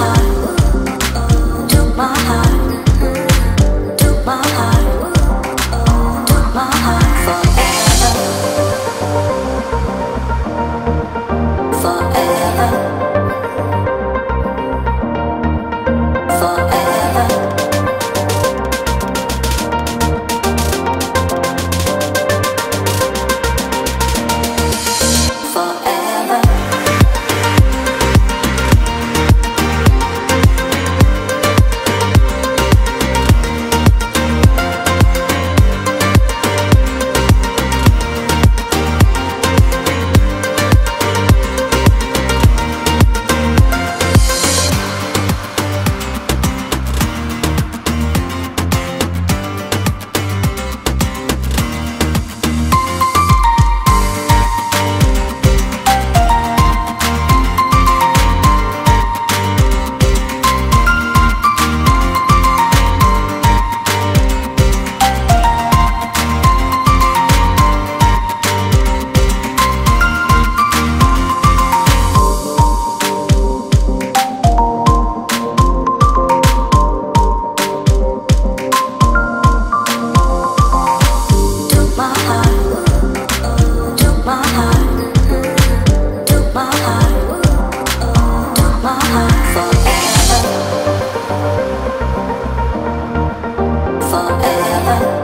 heart. ever